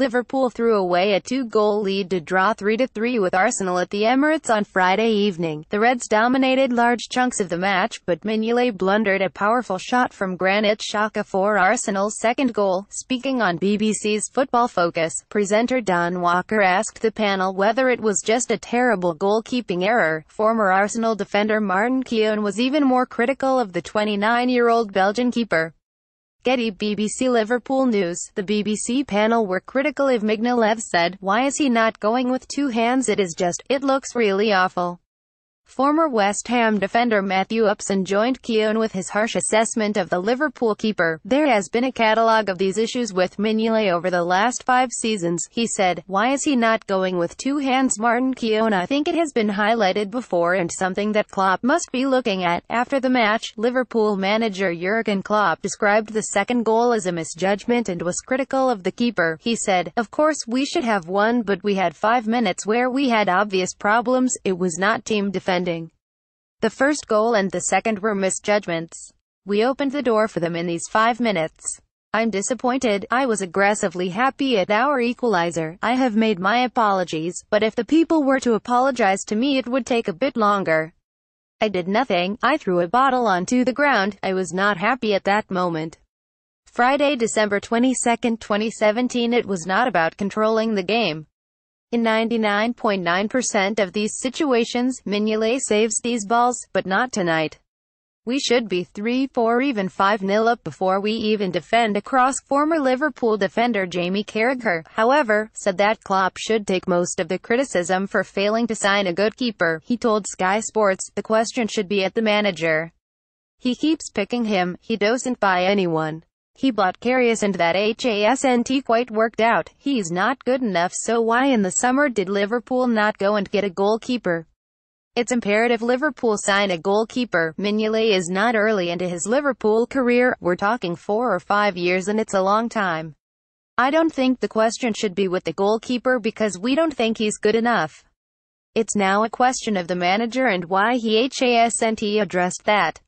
Liverpool threw away a two-goal lead to draw 3-3 with Arsenal at the Emirates on Friday evening. The Reds dominated large chunks of the match, but Mignolet blundered a powerful shot from Granit Xhaka for Arsenal's second goal. Speaking on BBC's Football Focus, presenter Dan Walker asked the panel whether it was just a terrible goalkeeping error. Former Arsenal defender Martin Keown was even more critical of the 29-year-old Belgian keeper. Getty BBC Liverpool News. The BBC panel were critical of Mignolet said, why is he not going with two hands it is just, it looks really awful. Former West Ham defender Matthew Upson joined Keown with his harsh assessment of the Liverpool keeper. There has been a catalogue of these issues with Mignolet over the last five seasons, he said. Why is he not going with two hands Martin Keown I think it has been highlighted before and something that Klopp must be looking at. After the match, Liverpool manager Jurgen Klopp described the second goal as a misjudgment and was critical of the keeper. He said, Of course we should have won but we had five minutes where we had obvious problems, it was not team defense defending. The first goal and the second were misjudgments. We opened the door for them in these five minutes. I'm disappointed, I was aggressively happy at our equalizer. I have made my apologies, but if the people were to apologize to me it would take a bit longer. I did nothing, I threw a bottle onto the ground, I was not happy at that moment. Friday, December 22, 2017 It was not about controlling the game. In 99.9% of these situations, Mignolet saves these balls, but not tonight. We should be 3, 4 even 5 nil up before we even defend across former Liverpool defender Jamie Carragher, however, said that Klopp should take most of the criticism for failing to sign a good keeper. He told Sky Sports, the question should be at the manager. He keeps picking him, he doesn't buy anyone. He bought Karius and that HASNT quite worked out. He's not good enough so why in the summer did Liverpool not go and get a goalkeeper? It's imperative Liverpool sign a goalkeeper. Mignolet is not early into his Liverpool career, we're talking four or five years and it's a long time. I don't think the question should be with the goalkeeper because we don't think he's good enough. It's now a question of the manager and why he HASNT addressed that.